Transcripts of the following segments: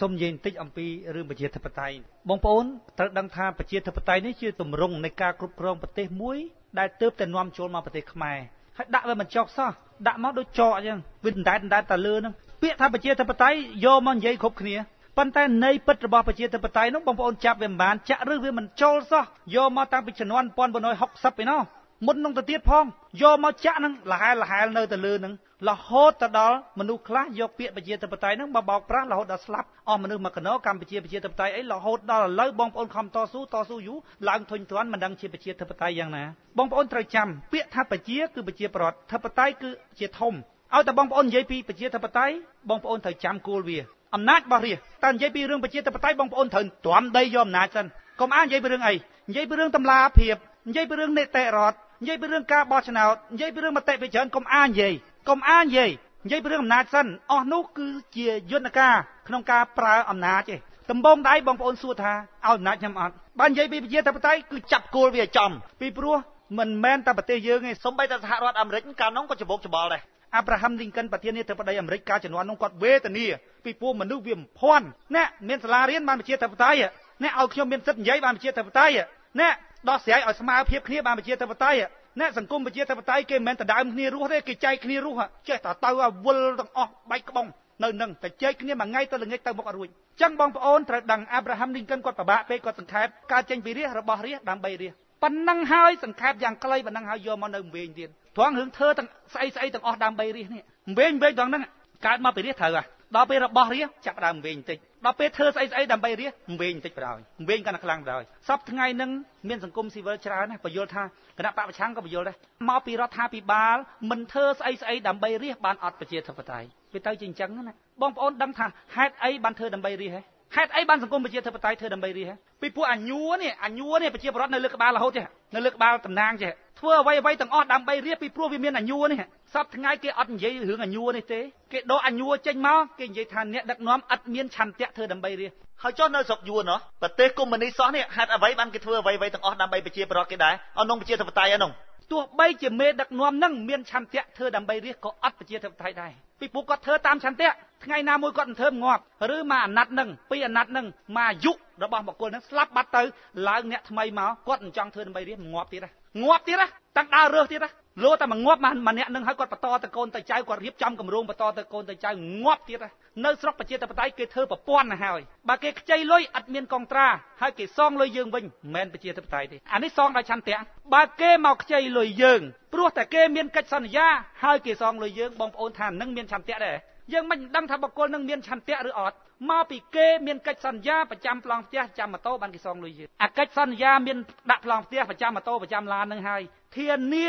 សូមនិយាយបន្តិចអំពីរឿងប្រជាធិបតេយ្យបងប្អូនត្រូវដឹងថាប្រជាធិបតេយ្យនេះជាទម្រង់នៃការគ្រប់គ្រងប្រទេសមួយដែលទើបតែនាំចូលមកប្រទេសខ្មែរហើយដាក់វាមិនចោកសោះដាក់មកដូចចកអញ្ចឹងវាដណ្ដែតដណ្ដែតតែលើហ្នឹងពាក្យថាប្រជាធិបតេយ្យយកមកនិយាយគ្រប់គ្នាប៉ុន្តែនៃពិតរបស់ប្រជាធិបតេយ្យនោះបងប្អូនចាប់វាមិនបានចាក់ឬវាមិនចូលសោះយកមកតាំងពីជំនាន់1960ឯណោះមុននឹងទៅទៀតផងយកមកចាក់នឹងលហែលលហែលនៅទៅលើនឹង រហូតទៅដល់មនុស្សខ្លះយកពាក្យប្រជាធិបតេយ្យហ្នឹងមកបោកប្រាស់រហូតដល់ស្លាប់អស់មនុស្សមកកណោកម្ពុជាប្រជាធិបតេយ្យអីរហូតដល់ឥឡូវបងប្អូនខំតស៊ូតស៊ូយូរឡើងធុញទ្រាន់មិនដឹងជាប្រជាធិបតេយ្យយ៉ាងណាបងប្អូនត្រូវចាំពាក្យថាប្រជាគឺប្រជាប្រដ្ឋធិបតេយ្យគឺជាធំឲ្យតែបងប្អូននិយាយពីប្រជាធិបតេយ្យបងប្អូនត្រូវចាំគោលវាអំណាចរបស់រាជតែនិយាយពីរឿងប្រជាធិបតេយ្យបងប្អូនត្រូវទ្រាំដីយកអំណាចសិនកុំអាននិយាយពីរឿងអីនិយាយពីរឿងតម្លាភាពនិយាយពីរឿងនីតិរដ្ឋនិយាយពីរឿងការបោះឆ្នោតនិយាយពីរឿងមតិវិច្រើនកុំអាននិយាយ កុំអាននិយាយនិយាយពីរឿងអំណាចសិនអស់នោះគឺជាយន្តការក្នុងការប្រើអំណាចទេដំបងដៃបងប្អូនសួរថាឲ្យអំណាចខ្ញុំអត់បើនិយាយពីប្រជាធិបតេយ្យគឺចាប់គោលវាចំពីព្រោះមិនមែនតែប្រទេសយើងទេសូម្បីតែសហរដ្ឋអាមេរិកកាលនោះក៏ច្បោកច្បល់ដែរអាប់រ៉ាហាំលីងកិនប្រធានាធិបតីអាមេរិកកាលជំនាន់នោះគាត់វេទនាពីពួកមនុស្សវាមិនភ័ន្តអ្នកមានសាលារៀនបានប្រជាធិបតេយ្យអ្នកឲ្យខ្ញុំមានសិទ្ធិនិយាយបានប្រជាធិបតេយ្យអ្នកដោះស្រាយឲ្យស្មើភាពគ្នាបានប្រជាធិបតេយ្យ អ្នកសង្គមប្រជាធិបតេយ្យគេមិនមែនដដើមគ្នារស់ទេគេចែកគ្នារស់ចេះតែទៅឲ្យវល់ទាំងអស់បែកក្បងនៅនឹងតែចែកគ្នាមួយថ្ងៃទៅល្ងាចទៅមុខអត់រួចអញ្ចឹងបងប្អូនត្រូវដឹងអាប់រ៉ាហាំលីងកិនគាត់ពិបាកពេកគាត់សង្ខេបការចេញពីរាជរបស់រាជដើម្បីរាជប៉ុណ្ណឹងហើយសង្ខេបយ៉ាងខ្លីប៉ុណ្ណឹងហើយយកមកនៅវិញទៀតត្រង់រឿងធ្វើទាំងស្អីស្អីទាំងអស់ដើម្បីរាជនេះវិញវិញត្រង់ហ្នឹងកើតមកពីរាជត្រូវហ่ะដល់ពេលរបស់រាជចាប់ដើមវិញបន្តិច ដល់ពេលធ្វើស្អីស្អីដើម្បីរាជវិញបន្តិចបណ្ដោយវិញកាន់តែខ្លាំងបណ្ដោយសពថ្ងៃហ្នឹងមានសង្គមស៊ីវិលច្រើនណាស់បញ្យល់ថាគណៈបពប្រឆាំងក៏បញ្យល់ដែរមកពីរដ្ឋាភិបាលមិនធ្វើស្អីស្អីដើម្បីរាជបានអត់ប្រជាធិបតេយ្យវាទៅជាអញ្ចឹងណាបងប្អូនដឹងថាហេតុអីបានធ្វើដើម្បីរាជហ៎ ហេតុអីបានសង្គមប្រជាធិបតេយ្យធ្វើដើម្បីរាជហ៎ពីពួកអញួរនេះអញួរនេះប្រជាពលរដ្ឋនៅលើក្បាលរហូតចេះនៅលើក្បាលតំណាងចេះធ្វើអ្វីអ្វីទាំងអស់ដើម្បីរាជពីព្រោះវាមានអញួរនេះសពថ្ងៃគេអត់និយាយរឿងអញួរនេះទេគេដកអញួរចេញមកគេនិយាយថាអ្នកដឹកនាំអត់មានឆន្ទៈធ្វើដើម្បីរាជហើយចុះនៅស្រុកយួនណោះប្រទេសកុម្មុយនីសសោះនេះហេតុអ្វីបានគេធ្វើអ្វីអ្វីទាំងអស់ដើម្បីប្រជាពលរដ្ឋគេដែរអនងប្រជាធិបតេយ្យហ្នឹងទោះបីជាមេដឹកនាំនឹងមានឆន្ទៈធ្វើដើម្បីរាជក៏អត់ប្រជាធិបតេយ្យដែរពីពួកគាត់ធ្វើតាមឆន្ទៈ ថ្ងៃណាមួយគាត់មិនធ្វើងាប់ឬមួយអាណត្តិនឹងពីរអាណត្តិនឹងមួយអាយុរបស់បុគ្គលនឹងស្លាប់បាត់ទៅឡើងអ្នកថ្មីមកគាត់មិនចង់ធ្វើដើម្បីរាជងាប់ទៀតណាងាប់ទៀតណាតាំងដើររើសទៀតណាលោតែមកងាប់ម្នាក់នឹងហើយគាត់បន្តទៅកូនទៅចៅគាត់រៀបចំគម្រោងបន្តទៅកូនទៅចៅងាប់ទៀតនៅស្រុកប្រជាធិបតេយ្យគេធ្វើប្រព័ន្ធទៅហើយបើគេខ្ចីលុយអត់មានកងត្រាហើយគេសងលុយយើងវិញមិនមែនប្រជាធិបតេយ្យទេអានេះសងដោយឆន្ទៈបើគេមកខ្ចីលុយយើងព្រោះតែគេមានកិច្ចសន្យាហើយគេសងលុយយើងបងប្អូនថានឹងមានឆន្ទៈដែរ យើងមិនដឹងថាបុគ្គលនឹងមានឆន្ទៈឬអត់មកពីគេមានកិច្ចសន្យាប្រចាំប្លង់ផ្ទះប្រចាំម៉ូតូបានគេសងលុយយើងអាកិច្ចសន្យាមានដាក់ប្លង់ផ្ទះប្រចាំម៉ូតូប្រចាំឡាននឹងហើយធានា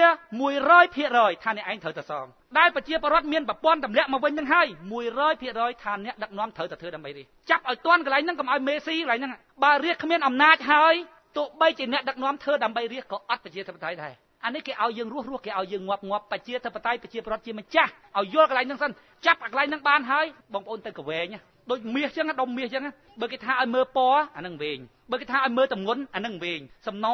100%ថាអ្នកឯងត្រូវតែសងដែលប្រជាពលរដ្ឋមានប្រព័ន្ធទម្លាក់មកវិញនឹងហើយ100%ថាអ្នកដឹកនាំត្រូវតែធ្វើដើម្បីនេះចាប់ឲ្យទាន់កន្លែងហ្នឹងកុំឲ្យមេស៊ីកន្លែងហ្នឹងបើរាជគ្មានអំណាចហើយទោះបីជាអ្នកដឹកនាំធ្វើដើម្បីរាជក៏អត់ប្រជាធិបតេយ្យដែរ អានេះគេឲ្យយើងរស់រស់គេឲ្យយើងងាប់ងាប់ប្រជាធិបតេយ្យប្រជាប្រដ្ឋជាម្ចាស់ឲ្យយល់កន្លែងហ្នឹងសិនចាប់កន្លែងហ្នឹងបានហើយបងប្អូនទៅកវែងដូចមាសចឹងដុំមាសចឹងបើគេថាឲ្យមើលពណ៌អានឹងវិញបើគេថាឲ្យមើលតម្ងន់អានឹងវិញសំណ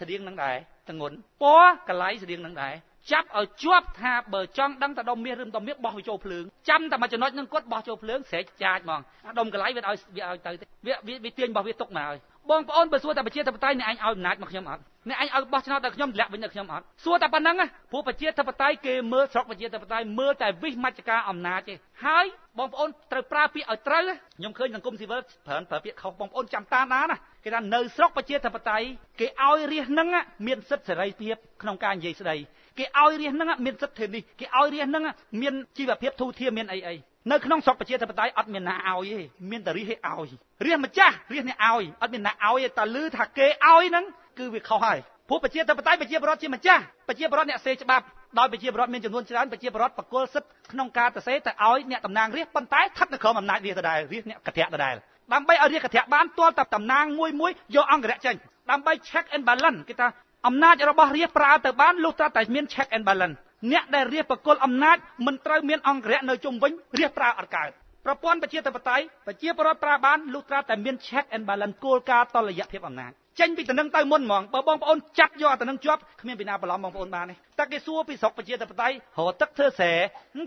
ស្តៀងនឹងដែរតម្ងន់ពណ៌កន្លែងស្តៀងនឹងដែរចាប់ឲ្យជាប់ថាបើចង់ដឹងតដុំមាសឬដុំមាសបោះវាចូលភ្លើងចាំតែមួយចំណុចនឹងគាត់បោះចូលភ្លើងស្រែកចាចហ្មងអាដុំកន្លែងវាឲ្យវាឲ្យទៅវាវាទាញរបស់វាទុកមកហើយ បងប្អូនបើសួរតែប្រជាធិបតេយ្យអ្នកឯងឲ្យអំណាចមកខ្ញុំអត់អ្នកឯងឲ្យបោះឆ្នោតដល់ខ្ញុំលាក់វិញដល់ខ្ញុំអត់សួរតែប៉ុណ្្នឹងព្រោះប្រជាធិបតេយ្យគេមើលស្រុកប្រជាធិបតេយ្យមើលតែវិសមជ្ឈការអំណាចទេហើយបងប្អូនត្រូវប្រើពាក្យឲ្យត្រូវខ្ញុំឃើញសង្គមស៊ីវិលប្រើប្រើពាក្យខុសបងប្អូនចាំតាមដានណាគេថានៅស្រុកប្រជាធិបតេយ្យគេឲ្យរាសនឹងមានសិទ្ធិសេរីភាពក្នុងការនិយាយស្ដីគេឲ្យរាសនឹងមានសិទ្ធិនេះគេឲ្យរាសនឹងមានជីវភាពធូរធារមានអីអី នៅក្នុងស្រុកប្រជាធិបតេយ្យអត់មានណាឲ្យទេមានតែរាសឲ្យរាសម្ចាស់រាសអ្នកឲ្យអត់មានណាឲ្យទេតែលឺថាគេឲ្យហ្នឹងគឺវាខុសហើយព្រោះប្រជាធិបតេយ្យប្រជាពលរដ្ឋជាម្ចាស់ប្រជាពលរដ្ឋអ្នកសេច្បាប់ដោយប្រជាពលរដ្ឋមានចំនួនច្រើនប្រជាពលរដ្ឋបកគលសិទ្ធិក្នុងការទៅសេតែឲ្យអ្នកតំណាងរាសប៉ុន្តែស្ថិតនៅក្រោមអំណាចរាសដដែលរាសអ្នកកធៈដដែលដើម្បីឲ្យរាសកធៈបានទាល់តែតំណាងមួយមួយយកអង្គរៈចេញដើម្បី check and balance គេថាអំណាចរបស់រាសប្រើទៅបានលុះត្រាតែមាន check and balance អ្នកដែលរាជបកុលអំណាចមិនត្រូវមានអង្គរៈនៅជុំវិញរាជប្រើអត់កើតប្រព័ន្ធប្រជាធិបតេយ្យប្រជាពលរដ្ឋប្រើបានលុះត្រាតែមាន check and balance គោលការណ៍តលយៈភាពអំណាចចេញពីតំណឹងទៅមុនហ្មងបើបងប្អូនចាប់យកអាតំណឹងជាប់គ្មានពីណាបន្លំបងប្អូនបានទេតែគេសួរពីស្រុកប្រជាធិបតេយ្យរកទឹកធ្វើស្រែ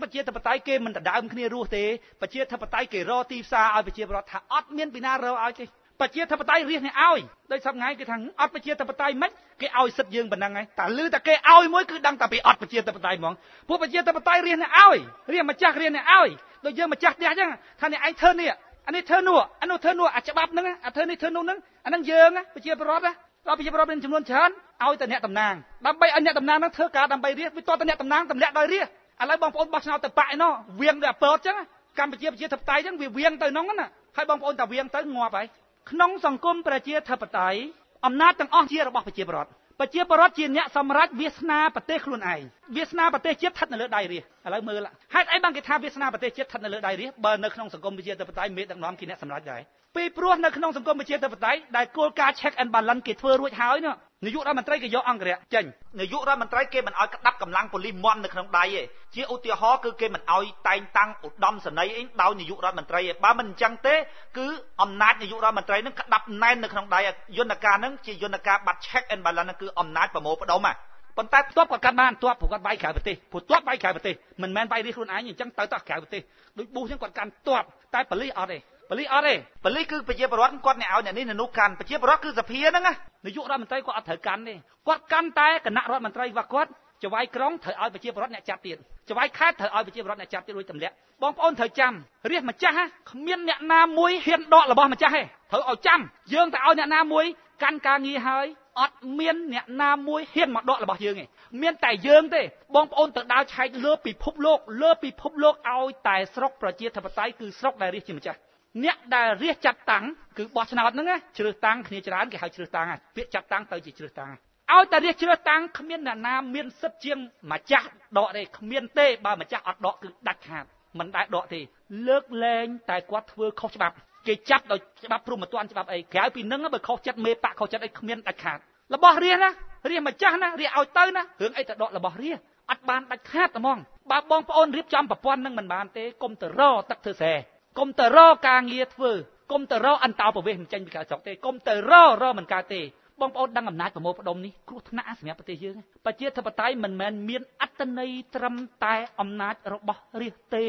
ប្រជាធិបតេយ្យគេមិនដដើមគ្នារស់ទេប្រជាធិបតេយ្យគេរកទីផ្សារឲ្យប្រជាពលរដ្ឋថាអត់មានពីណារកឲ្យទេ ប្រជាធិបតេយ្យរះនេះឲ្យដោយសពថ្ងៃគេថាអត់ប្រជាធិបតេយ្យមិនគេឲ្យសិទ្ធយើងប៉ុណ្ណឹងហើយតែលឺតែគេឲ្យមួយគឺដឹងតែពីអត់ប្រជាធិបតេយ្យហ្មងពួកប្រជាធិបតេយ្យរះនេះឲ្យរះម្ចាស់រះនេះឲ្យដូចយើងម្ចាស់ផ្ទះអញ្ចឹងថានេះឯងធ្វើនេះអានេះធ្វើនោះអានោះធ្វើនោះអាច្បាប់ហ្នឹងអាធ្វើនេះធ្វើនោះហ្នឹងអាហ្នឹងយើងប្រជាពលរដ្ឋដល់ប្រជាពលរដ្ឋមានចំនួនច្រើនឲ្យតែអ្នកតំណាងដើម្បីឲ្យអ្នកតំណាងហ្នឹងធ្វើការដើម្បីរាជវាតតែអ្នកតំណាងទម្លាក់ដោយរាជឥឡូវបងប្អូនបោះឆ្នោតទៅបាក់ឯណោះវៀងដូចអាពើអញ្ចឹងកម្ពុជាប្រជាធិបតេយ្យអញ្ចឹងវាវៀងទៅហ្នឹងណាហើយបងប្អូនតែវៀងទៅងាប់ហើយ ក្នុងសង្គមប្រជាធិបតេយ្យអំណាចទាំងអស់ជារបស់ប្រជាពលរដ្ឋប្រជាពលរដ្ឋជាអ្នកសម្រេចវាសនាប្រទេសខ្លួនឯងវាសនាប្រទេសជាតិស្ថិតនៅលើដៃរាជឥឡូវមើលហេតុអីបានគេថាវាសនាប្រទេសជាតិស្ថិតនៅលើដៃរាជបើនៅក្នុងសង្គមប្រជាធិបតេយ្យមេដឹកនាំគេអ្នកសម្រេចដែរពីព្រោះនៅក្នុងសង្គមប្រជាធិបតេយ្យដែលគោលការណ៍ check and balance គេធ្វើរួចហើយនោះ នាយករដ្ឋមន្ត្រីក៏យកអង្គរៈចេញនាយករដ្ឋមន្ត្រីគេមិនអោយក្តាប់កម្លាំងប៉ូលីសមន់នៅក្នុងដៃទេជាឧទាហរណ៍គឺគេមិនអោយតែងតាំងឧត្តមសេនីយ៍អីដោយនាយករដ្ឋមន្ត្រីទេបើមិនអញ្ចឹងទេគឺអំណាចនាយករដ្ឋមន្ត្រីនឹងក្តាប់ណែននៅក្នុងដៃយន្តការនឹងជាយន្តការបាត់ check and balance នឹងគឺអំណាចប្រមូលផ្ដុំហ่ะប៉ុន្តែទ័ពក៏កាត់បានទ័ពព្រោះគាត់វាយក្រៅប្រទេសព្រោះទ័ពវាយក្រៅប្រទេសមិនមែនវាយរៀសខ្លួនឯងអញ្ចឹងទៅទៅក្រៅប្រទេសដូចប៊ូសអញ្ចឹងគាត់កាន់ទ័ពតែប៉ូលីសអត់ទេ ប៉ូលីសអត់ទេប៉ូលីសគឺប្រជាពលរដ្ឋគាត់អ្នកឲ្យអ្នកនេះអ្នកនោះកាន់ប្រជាពលរដ្ឋគឺសភាហ្នឹងណានាយករដ្ឋមន្ត្រីគាត់អត់ត្រូវកាន់ទេគាត់កាន់តែគណៈរដ្ឋមន្ត្រីរបស់គាត់ចវាយក្រុងត្រូវឲ្យប្រជាពលរដ្ឋអ្នកចាត់ទៀតចវាយខេត្តត្រូវឲ្យប្រជាពលរដ្ឋអ្នកចាត់ទៀតរួចទម្លាក់បងប្អូនត្រូវចាំរាជម្ចាស់គ្មានអ្នកណាមួយហ៊ានដករបស់ម្ចាស់ទេត្រូវឲ្យចាំយើងតែឲ្យអ្នកណាមួយកាន់ការងារហើយអត់មានអ្នកណាមួយហ៊ានមកដករបស់យើងទេមានតែយើងទេបងប្អូនទៅដើរឆែកលើពិភពលោកលើពិភពលោកឲ្យតែស្រុកប្រជាធិបតេយ្យគឺស្រុកដែលរាជជាម្ចាស់ អ្នកដែលរាជចាត់តាំងគឺបោះឆ្នោតហ្នឹងណាជ្រើសតាំងគ្នាច្រើនគេហៅជ្រើសតាំងពាក្យចាត់តាំងទៅជាជ្រើសតាំងឲ្យតែរាជជ្រើសតាំងគ្មានអ្នកណាមានសិទ្ធិជាងម្ចាស់ដកទេគ្មានទេបើម្ចាស់អត់ដកគឺដាច់ខាតមិនដែលដកទេលើកលែងតែគាត់ធ្វើខុសច្បាប់គេចាប់ដោយច្បាប់ព្រំមិនទាន់ច្បាប់អីក្រៅពីនឹងបើខុសចិត្តមេបកខុសចិត្តអីគ្មានដាច់ខាតរបស់រាជណារាជម្ចាស់ណារាជឲ្យទៅណារឿងអីទៅដករបស់រាជអត់បានដាច់ខាតហ្មងបើបងប្អូនរៀបចំប្រព័ន្ធនឹងមិនបានទេកុំទៅរទឹកធ្វើស្រែ កុំទៅរការងារធ្វើកុំទៅរអន្តោប្រវេសន៍មិនចេញពីក្រៅស្រុកទេកុំទៅររមិនកើតទេបងប្អូនដឹងអំណាចប្រមូលផ្ដុំនេះគ្រោះថ្នាក់សម្រាប់ប្រទេសយើងប្រជាធិបតេយ្យមិនមែនមានអត្តន័យត្រឹមតែអំណាចរបស់រាជទេ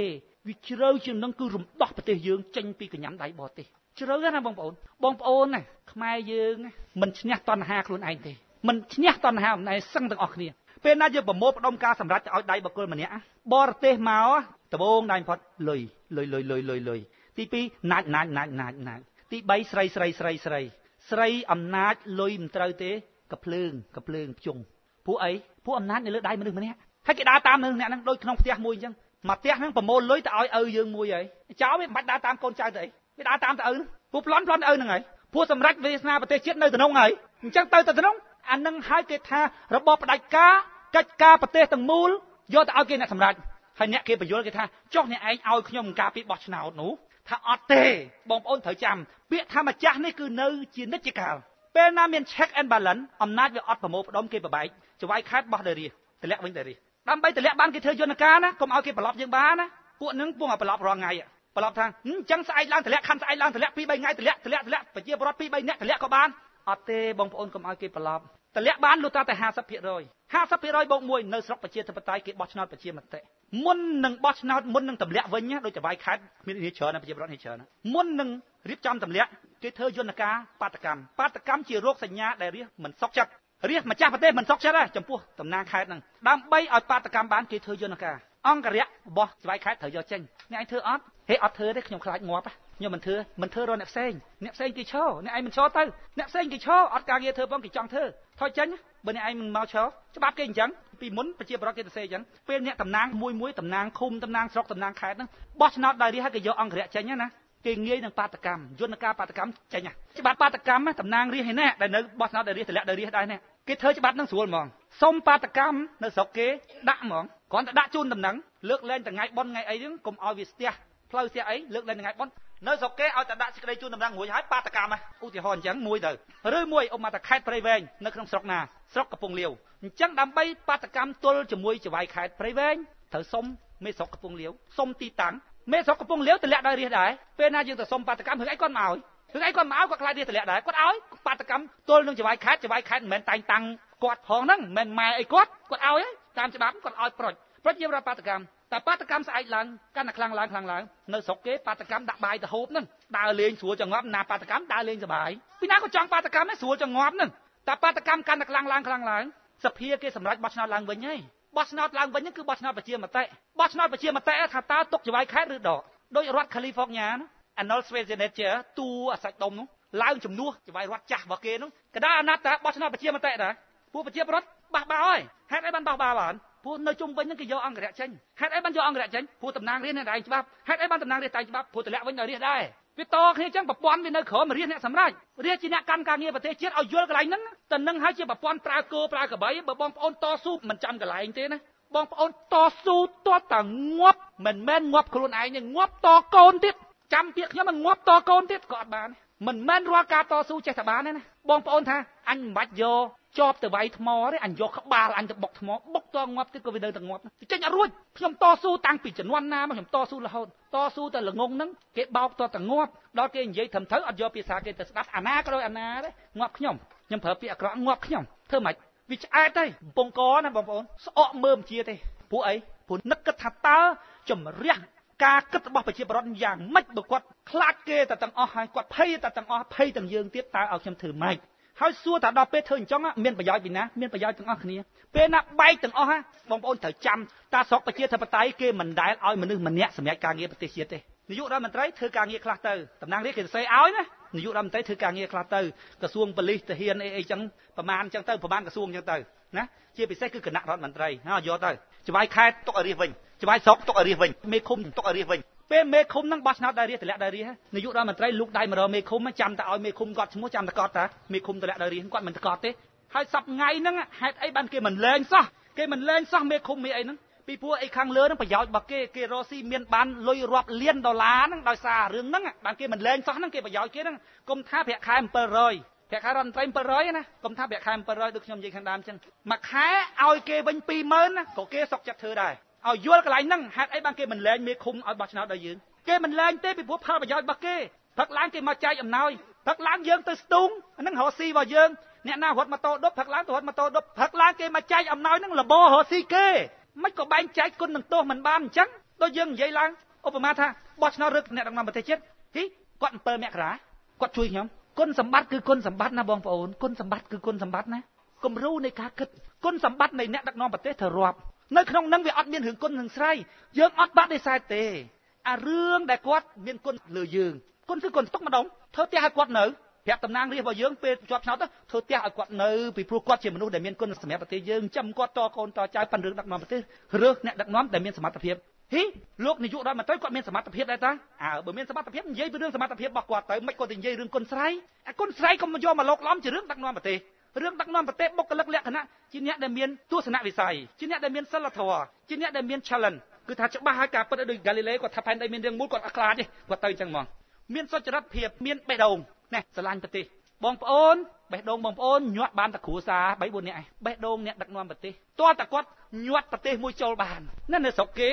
វាជ្រៅជាងនឹងគឺរំដោះប្រទេសយើងចេញពីកញ្ញាំដៃបរទេសជ្រៅណាបងប្អូនបងប្អូនណាខ្មែរយើងមិនឈ្នះតណ្ហាខ្លួនឯងទេមិនឈ្នះតណ្ហាអំណាចសឹងទាំងអស់គ្នាពេលណាយើងប្រមូលផ្ដុំការសម្រាប់ឲ្យដៃបកគលម្នាក់បរទេសមក ដបងដៃផុតលុយលុយលុយលុយលុយលុយទី2ណាច់ណាច់ណាច់ណាច់ណាច់ទី3ស្រីស្រីស្រីស្រីស្រីអំណាចលុយមិនត្រូវទេកភ្លើងកភ្លើងភ្ជុងពួកអីពួកអំណាចនៅលើដៃមនុស្សម្នាក់ហើយគេដើរតាមនឹងអ្នកហ្នឹងដូចក្នុងផ្ទះមួយអញ្ចឹងមកផ្ទះហ្នឹងប្រមូលលុយទៅឲ្យឪយើងមួយហើយចោលវាមិនបាច់ដើរតាមកូនចៅទៅអីវាដើរតាមទៅឪពួកប្លន់ប្លន់ឪហ្នឹងហើយពួកសម្រាប់វាសនាប្រទេសជាតិនៅក្នុងហើយអញ្ចឹងទៅទៅក្នុងអានឹងហើយគេថារបបផ្ដាច់ការកិច្ចការប្រទេសទាំងមូលយកទៅឲ្យគេអ្នកសម្រាប់ ហើយអ្នកគេបញ្យល់គេថាចុះអ្នកឯងឲ្យខ្ញុំការពីបោះឆ្នោតនោះថាអត់ទេបងប្អូនត្រូវចាំពាក្យថាម្ចាស់នេះគឺនៅជានិច្ចកាលពេលណាមាន check and balance អំណាចវាអត់ប្រមូលផ្ដុំគេបបែកចវាយខេតបោះទៅរាទម្លាក់វិញទៅរាដើម្បីទម្លាក់បានគេធ្វើយន្តការណាកុំឲ្យគេប្រឡប់យើងបានណាពួកនឹងពងឲ្យប្រឡប់រាល់ថ្ងៃប្រឡប់ថាអញ្ចឹងស្អែកឡើងទម្លាក់ខាន់ស្អែកឡើងទម្លាក់2 3ថ្ងៃទម្លាក់ទម្លាក់ទម្លាក់ប្រជាពលរដ្ឋ2 3នាក់ទម្លាក់ក៏បានអត់ទេបងប្អូនកុំឲ្យគេប្រឡប់ ទម្លាក់បានលុះតែ50% 50%បូក1នៅស្រុកប្រជាធិបតេយ្យគេបោះឆ្នោតប្រជាមតិមុននឹងបោះឆ្នោតមុននឹងទម្លាក់វិញដូចចវាយខេតមាននេះច្រើនណាប្រជាពលរដ្ឋនេះច្រើនណាមុននឹងរៀបចំទម្លាក់គេធ្វើយន្តការបាតកម្មបាតកម្មជារោគសញ្ញាដែលរាជមិនសុខចិត្តរាជម្ចាស់ប្រទេសមិនសុខចិត្តទេចំពោះតំណាងខេត្តហ្នឹងដើម្បីឲ្យបាតកម្មបានគេធ្វើយន្តការអង្គរៈរបស់ស្វ័យខេត្តត្រូវយកចេញអ្នកឯងធ្វើអត់ហេអត់ធ្វើទេខ្ញុំខ្លាចងាប់ខ្ញុំមិនធ្វើមិនធ្វើរកអ្នកផ្សេងអ្នកផ្សេងគេឈរអ្នកឯងមិនឈរទៅអ្នកផ្សេងគេឈរអត់ការងារធ្វើផងគេចង់ធ្វើ ថយចេញបើអ្នកឯងមិនមកឈរច្បាប់គេអញ្ចឹងពីមុនប្រជាប្រដ្ឋគេទៅសេអញ្ចឹងពេលអ្នកតំណាងមួយមួយតំណាងឃុំតំណាងស្រុកតំណាងខេត្តហ្នឹងបោះឆ្នោតដោយរាជឲ្យគេយកអង្គរៈចេញណាគេងាយនឹងបាតកម្មយន្តការបាតកម្មចេញច្បាប់បាតកម្មតំណាងរាជឯណែដែលនៅបោះឆ្នោតដោយរាជតម្លាក់ដោយរាជដែរណែគេធ្វើច្បាប់ហ្នឹងស្រួលហ្មងសុំបាតកម្មនៅស្រុកគេដាក់ហ្មងគ្រាន់តែដាក់ជូនដំណឹងលើកលែងថ្ងៃប៉ុនថ្ងៃអីហ្នឹងកុំឲ្យវាស្ទះផ្លូវស្ទះអីលើកលែងថ្ងៃប៉ុន នៅស្រុកគេឲ្យតែដាក់សេចក្តីជូនដំណឹងរួចហើយបាតកម្មឧទាហរណ៍អញ្ចឹងមួយទៅឬមួយអ៊ំមកតែខេត្តព្រៃវែងនៅក្នុងស្រុកណាស្រុកកំពង់លាវអញ្ចឹងដើម្បីបាតកម្មទល់ជាមួយចវាយខេត្តព្រៃវែងត្រូវសុំមេស្រុកកំពង់លាវសុំទីតាំងមេស្រុកកំពុងលាវតម្លាក់ដោយរាជដែរពេលណាយើងទៅសុំបាតកម្មរឿងអីគាត់មកឲ្យរឿងអីគាត់មកឲ្យគាត់ខ្លាចរាជតម្លាក់ដែរគាត់ឲ្យបាតកម្មទល់នឹងចវាយខេតចវាយខេតមិនមែនតែងតាំងគាត់ផងហ្នឹងមិនមែនម៉ែអីគាត់គាត់ឲ្យតាមច្បាប់គាត់ឲ្យប្រុចប្រុចយើងរាប់បាតកម្ម តែបាតកម្មស្អែកឡើងកាន់តែខ្លាំងឡើងខ្លាំងឡើងនៅស្រុកគេបាតកម្មដាក់បាយទៅហូបហ្នឹងដើរលេងស្រួលចង្អប់ណាបាតកម្មដើរលេងសប្បាយពីណាក៏ចង់បាតកម្មដែរស្រួលចង្អប់ហ្នឹងតែបាតកម្មកាន់តែខ្លាំងឡើងខ្លាំងឡើងសភាគេសម្រេចបោះឆ្នោតឡើងវិញហើយបោះឆ្នោតឡើងវិញគឺបោះឆ្នោតប្រជាមតិបោះឆ្នោតប្រជាមតិថាតើទុកចវាយខេតឬដកដោយរដ្ឋ California ណា Arnold Schwarzenegger តួអាសាច់ដុំនោះឡើងជំនួសចវាយរដ្ឋចាស់របស់គេនោះកដាអាណត្តិតាបោះឆ្នោតប្រជាមតិដែរពួកប្រជាប្រដ្ឋបះបោហើយហេតុអីបានបះបោបាន ពួកនៅជុំវិញហ្នឹងគេយកអង្គរៈចេញហេតុអីបានយកអង្គរៈចេញពួកតំណាងរាស្ត្រនៅតែច្បាប់ហេតុអីបានតំណាងរាស្ត្រតែច្បាប់ពួកតម្លាក់វិញដល់រាស្ត្រដែរវាតគ្នាចឹងប្រព័ន្ធវានៅក្រោមរាជអ្នកសម្រាប់រាជជាអ្នកកាន់ការងារប្រទេសជាតិឲ្យយល់កន្លែងហ្នឹងតែនឹងហើយជាប្រព័ន្ធប្រើគោប្រើក្របីបើបងប្អូនតស៊ូមិនចាំកន្លែងទេណាបងប្អូនតស៊ូទាត់តែងាប់មិនមែនងាប់ខ្លួនឯងទេងាប់តកូនទៀតចាំពាក្យខ្ញុំមិនងាប់តកូនទៀតក៏អត់បានមិនមែនរាល់ការតស៊ូចេះតែបានទេណា បងប្អូនថាអញមិនបាច់យកជាប់ទៅវាយថ្មទេអញយកក្បាលអញទៅបុកថ្មបុកតងាប់ទៀតក៏វានៅតែងាប់ចេញអត់រួចខ្ញុំតស៊ូតាំងពីជំនាន់ណាមកខ្ញុំតស៊ូរហូតតស៊ូតែល្ងងហ្នឹងគេបោកតតែងាប់ដល់គេនិយាយត្រឹមត្រូវអត់យកភាសាគេទៅស្ដាប់អាណាក៏ដោយអាណាដែរងាប់ខ្ញុំខ្ញុំប្រើពាក្យអាក្រក់ងាប់ខ្ញុំធ្វើម៉េចវាឆ្អែតទេបំពង់កណាបងប្អូនស្អកមើមជាទេពួកអីពួកនឹកគិតថាតើជំរះ ការគិតរបស់ប្រជាពលរដ្ឋយ៉ាងម៉េចបើគាត់ខ្លាចគេតែទាំងអស់ហើយគាត់ភ័យតែទាំងអស់ភ័យទាំងយើងទៀតតើឲ្យខ្ញុំធ្វើម៉េចហើយសួរថាដល់ពេលធ្វើអញ្ចឹងមានប្រយោជន៍ពីណាមានប្រយោជន៍ទាំងអស់គ្នាពេលណាបែកទាំងអស់បងប្អូនត្រូវចាំតាស្រុកប្រជាធិបតេយ្យគេមិនដែលឲ្យមនុស្សម្នាក់សម្រាប់ការងារប្រទេសជាតិទេនាយករដ្ឋមន្ត្រីធ្វើការងារខ្លះទៅតំណាងរាជគេសរសេរឲ្យណានាយករដ្ឋមន្ត្រីធ្វើការងារខ្លះទៅក្រសួងប៉ូលីសទាហានអីអីចឹងប្រមាណចឹងទៅប្រមាណក្រសួងចឹងទៅណាជាពិសេសគឺគណៈរដ្ឋមន្ត្រីហើយយកទៅច្បាយខេតទុកឲ្យរាជវិញ ច្បាយស្រុកទុកឲ្យរាជវិញមេឃុំទុកឲ្យរាជវិញពេលមេឃុំហ្នឹងបោះឆ្នោតដែររាជតម្លាក់ដែររាជនាយករដ្ឋមន្ត្រីលូកដៃមករកមេឃុំចាំតែឲ្យមេឃុំគាត់ឈ្មោះចាំតែគាត់តាមេឃុំតម្លាក់ដែររាជគាត់មិនគាត់ទេហើយសប្ថ្ងៃហ្នឹងហេតុអីបានគេមិនលែងសោះគេមិនលែងសោះមេឃុំមេអីហ្នឹងពីព្រោះអីខាងលើហ្នឹងប្រយោជន៍របស់គេគេរកស៊ីមានបានលុយរាប់លានដុល្លារហ្នឹងដោយសាររឿងហ្នឹងបានគេមិនលែងសោះហ្នឹងគេប្រយោជន៍គេហ្នឹងគុំថាប្រាក់ខែ700ប្រាក់ខែរដ្ឋមន្ត្រី700ណាកុំថាប្រាក់ខែ700ដូចខ្ញុំនិយាយខាងដើមអញ្ចឹងមួយខែឲ្យគេវិញ20000ណាក៏គេសុកចិត្តធ្វើដែរ ឲ្យយល់កន្លែងហ្នឹងហេតុអីបានគេមិនលែងមេឃុំឲ្យបោះឆ្នោតដល់យើងគេមិនលែងទេពីព្រោះផលប្រយោជន៍របស់គេព្រឹកឡើងគេមកចែកអំណោយព្រឹកឡើងយើងទៅស្ទូងហ្នឹងរកស៊ីរបស់យើងអ្នកណារត់ម៉ូតូដប់ព្រឹកឡើងទៅរត់ម៉ូតូដប់ព្រឹកឡើងគេមកចែកអំណោយហ្នឹងលបរកស៊ីគេមិនក៏បែងចែកគុណនឹងទោសមិនបានអញ្ចឹងដូចយើងនិយាយឡើងឧបមាថាបោះឆ្នោតរឹកអ្នកដឹកនាំប្រទេសជាតិហីគាត់7មករាគាត់ជួយខ្ញុំគុណសម្បត្តិគឺគុណសម្បត្តិណាបងប្អូនគុណសម្បត្តិគឺគុណសម្បត្តិណាគំរូនៃការគិតគុណសម្បត្តិនៃអ្នកដឹកនាំប្រទេសត្រូវរាប់ នៅក្នុងនឹងវាអត់មានរឿងគុណនឹងស្រីយើងអត់បាត់ទេសែទេអារឿងដែលគាត់មានគុណលើយើងគុណគឺគុណទុកម្ដងធ្វើផ្ទះឲ្យគាត់នៅប្រាប់តំណាងរាស្ត្ររបស់យើងពេលជាប់ឆ្នោតទៅធ្វើផ្ទះឲ្យគាត់នៅពីព្រោះគាត់ជាមនុស្សដែលមានគុណសម្រាប់ប្រទេសយើងចាំគាត់តកូនតចៅប៉ាន់រឿងដឹកនាំប្រទេសរើសអ្នកដឹកនាំដែលមានសមត្ថភាពហីលោកនាយករដ្ឋមន្ត្រីគាត់មានសមត្ថភាពដែរតាអើបើមានសមត្ថភាពនិយាយពីរឿងសមត្ថភាពរបស់គាត់ទៅមិនគាត់ទៅនិយាយរឿងគុណស្រ័យអាគុណស្រ័យកុំយកមកលោកឡំជារឿងដឹកនាំប្រទេស រឿងដឹកនាំប្រទេសបុគ្គលិកលក្ខណៈជាអ្នកដែលមានទស្សនវិស័យជាអ្នកដែលមានសិលធម៌ជាអ្នកដែលមាន challenge គឺថាច្បាស់ហើយការពិតឲ្យដូច Galileo គាត់ថាផែនដីមានរឿងមូលគាត់អត់ខ្លាចទេគាត់ទៅអញ្ចឹងហ្មងមានសុចរិតភាពមានបេះដូងណែស្រឡាញ់ប្រទេសបងប្អូនបេះដូងបងប្អូនញាត់បានតែគ្រួសារ3 4នាក់ឯងបេះដូងអ្នកដឹកនាំប្រទេសតើតែគាត់ញាត់ប្រទេសមួយចូលបានណានៅស្រុកគេ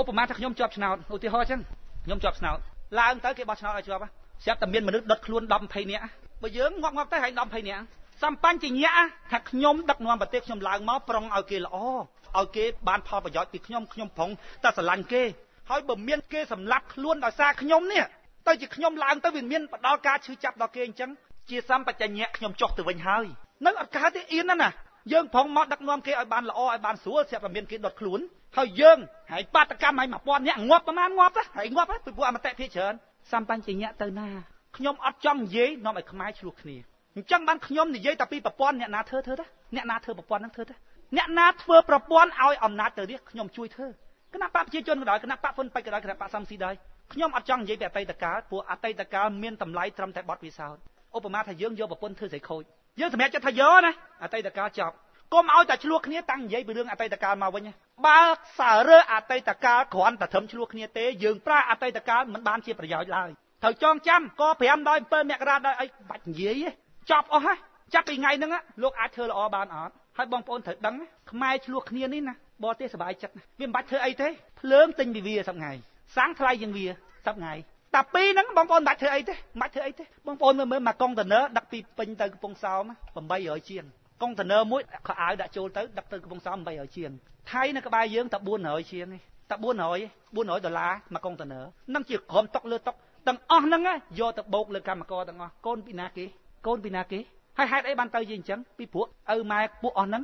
ឧបមាថាខ្ញុំជាប់ឆ្នោតឧទាហរណ៍អញ្ចឹងខ្ញុំជាប់ឆ្នោតឡើងទៅគេបោះឆ្នោតឲ្យជាប់ស្រាប់តែមានមនុស្សដុតខ្លួន10 20នាក់បើយើងងាប់ងាប់ទៅហើយ10 20នាក់ សំបញ្ញជាញាថាខ្ញុំដឹកនាំប្រទេសខ្ញុំឡើងមកប្រុងឲ្យគេល្អឲ្យគេបានផលប្រយោជន៍ពីខ្ញុំខ្ញុំប្រុងតែស្រឡាញ់គេហើយបើមានគេសម្លាប់ខ្លួនដោយសារខ្ញុំនេះទៅជាខ្ញុំឡើងទៅវាមានបដលការឈឺចាប់ដល់គេអញ្ចឹងជាសម្បជញ្ញៈខ្ញុំចុះទៅវិញហើយនៅអត់កើតទេអៀនណាណាយើងប្រងមកដឹកនាំគេឲ្យបានល្អឲ្យបានស្រួលស្រាប់តែមានគេដុតខ្លួនហើយយើងហើយបាតកម្មឲ្យ1000នាក់ងាប់ប្រហែលងាប់ហើយងាប់ពីពួកអមតៈភាច្រើនសម្បញ្ញៈទៅណាខ្ញុំអត់ចង់និយាយនាំឲ្យខ្មែរឆ្លោះគ្នា អញ្ចឹងបានខ្ញុំនិយាយតែពីប្រព័ន្ធអ្នកណាធ្វើធ្វើទេអ្នកណាធ្វើប្រព័ន្ធហ្នឹងធ្វើទេអ្នកណាធ្វើប្រព័ន្ធឲ្យអំណាចទៅនេះខ្ញុំជួយធ្វើគណៈបកប្រជាជនក៏ដោយគណៈបកហ៊ុនប៉ៃក៏ដោយគណៈបកសំស៊ីដែរខ្ញុំអត់ចង់និយាយពីអតីតកាលព្រោះអតីតកាលមានតម្លៃត្រឹមតែបទពិសោធន៍ឧបមាថាយើងយកប្រពន្ធធ្វើស្រីខូចយើងសម្រាប់ចិត្តថាយកណាអតីតកាលចប់កុំឲ្យតែឆ្លោះគ្នាតាំងនិយាយពីរឿងអតីតកាលមកវិញបើសាររើអតីតកាលគ្រាន់តែត្រឹមឆ្លោះគ្នាទេយើងប្រើអតីតកាលមិនបានជាប្រយោជន៍ឡើយត្រូវចងចាំក5ដោយ7មករាដោយអីបាច់និយាយ ចប់អស់ហ่ะចាប់ពីថ្ងៃហ្នឹងលោកអាចធ្វើល្អបានអត់ហើយបងប្អូនត្រូវដឹងខ្មែរឆ្លោះគ្នានេះណាបរទេសសុបាយចិត្តវាមិនបាច់ធ្វើអីទេភ្លើងទិញពីវាសប្ងៃសាំងថ្លៃជាងវាសប្ងៃតាពីហ្នឹងបងប្អូនមិនបាច់ធ្វើអីទេមិនបាច់ធ្វើអីទេបងប្អូនមើលមើលមកកុងតឺន័រដឹកពីពេញទៅកំពង់សោម800ជាងកុងតឺន័រមួយខោអាវដាក់ចូលទៅដឹកទៅកំពង់សោម800ជាងថៃនៅក្បែរយើងតែ400ជាងនេះតែ400 400ដុល្លារមួយកុងតឺន័រនឹងជាក្រុមតុកលើតុកទាំងអស់ហ្នឹងយកទៅបោកលើកម្មករទាំងអស់កូនពីណាគេ កូនពីណាគេហើយហេតុអីបានទៅជាអញ្ចឹងពីព្រោះឪម៉ែពួកអស់ហ្នឹង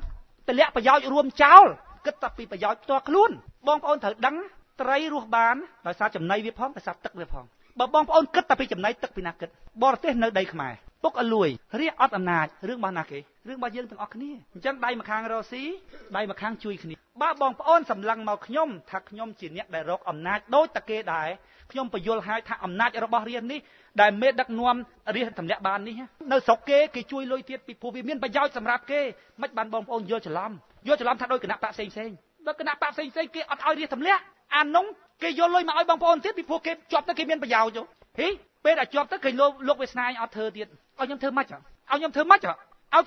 តម្លាក់ប្រយោជន៍រួមចោលគិតតែពីប្រយោជន៍ផ្ទាល់ខ្លួន បងប្អូនត្រូវដឹងត្រីរស់បានដោយសារចំណីវាផងដោយសារទឹកវាផងបើបងប្អូនគិតតែពីចំណីទឹកពីណាគិតបរទេសនៅដីខ្មែរ ពុកអលួយរៀបអត់អំណាចរឿងរបស់ណាគេរឿងរបស់យើងទាំងអស់គ្នាអញ្ចឹងដៃម្ខាងរស់ស៊ីដៃម្ខាងជួយគ្នាបើបងប្អូនសម្លឹងមកខ្ញុំថាខ្ញុំជាអ្នកដែលរកអំណាចដូចតាគេដែរខ្ញុំបញ្យល់ឲ្យថាអំណាចរបស់រាជនេះដែលមេដឹកនាំរាជតម្លាក់បាននេះនៅស្រុកគេគេជួយលុយទៀតពីព្រោះវាមានប្រយោជន៍សម្រាប់គេមិនបានបងប្អូនយល់ច្រឡំយល់ច្រឡំថាដោយគណៈបកផ្សេងផ្សេងដល់គណៈបកផ្សេងផ្សេងគេអត់ឲ្យរាជតម្លាក់អានោះគេយកលុយមកឲ្យបងប្អូនទៀតពីព្រោះគេជាប់ទៅគេមានប្រយោជន៍ហី ពេលដែលជាប់ទៅគេលោកលោកវាសនាអត់ធ្វើទៀតឲ្យខ្ញុំធ្វើម៉េចឲ្យខ្ញុំធ្វើម៉េចឲ្យ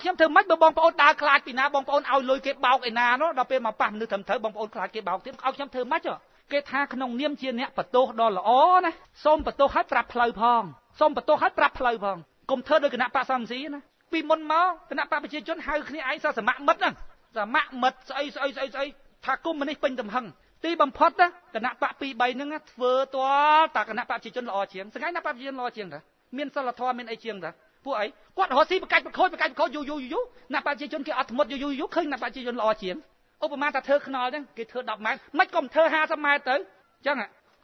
ខ្ញុំធ្វើម៉េចបើបងប្អូនដើរខ្លាចពីណាបងប្អូនឲ្យលុយគេបោកឯណានោះដល់ពេលមកប៉ះមនុស្សត្រឹមត្រូវបងប្អូនខ្លាចគេបោកទៀតឲ្យខ្ញុំធ្វើម៉េចគេថាក្នុងនាមជាអ្នកបន្ទោសដ៏ល្អណាសូមបន្ទោសឲ្យប្រាប់ផ្លូវផងសូមបន្ទោសឲ្យប្រាប់ផ្លូវផងកុំធ្វើដោយគណៈបកសំស៊ីណាពីមុនមកគណៈបកប្រជាជនហៅគ្នាឯងសាសមមិត្តណាសមមិត្តស្អីស្អីស្អីស្អីថាគុំមនេះពេញទំហឹង ទីបំផុតណាគណៈបក2 3ហ្នឹងធ្វើទាល់តាគណៈបកប្រជាជនល្អជាងស្ងាយណាបកប្រជាជនល្អជាងតាមានសិលធម៌មានអីជាងតាពួកអីគាត់រស់ស៊ីបកាច់បខូចបកាច់បខូចយូរយូរយូរណាបកប្រជាជនគេអត់ធ្មត់យូរយូរយូរឃើញណាបកប្រជាជនល្អជាងឧបមាថាធ្វើខ្នល់ហ្នឹងគេធ្វើ10ម៉ែត្រមិនក៏ធ្វើ50ម៉ែត្រទៅអញ្ចឹង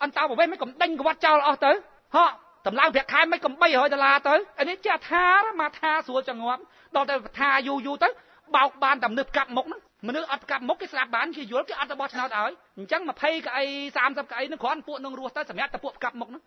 អន្តោប្រវេសន៍មិនក៏ដេញក្បាត់ចោលអស់ទៅហ៎តម្លើងប្រាក់ខែមិនក៏300ដុល្លារទៅអានេះចេះថាមកថាស្រួលចងប់ដល់តែថាយូរយូរទៅបោកបានតែមនុស្សកាប់មុខហ្នឹង មនុស្សអត់កាប់មុខគេស្លាប់បានគេយល់គេអត់ទៅបោះឆ្នោតឲ្យអញ្ចឹង20កៅអី30កៅអីហ្នឹងគ្រាន់ពួកនឹងរស់ទៅសម្រាប់តែពួកកាប់មុខហ្នឹង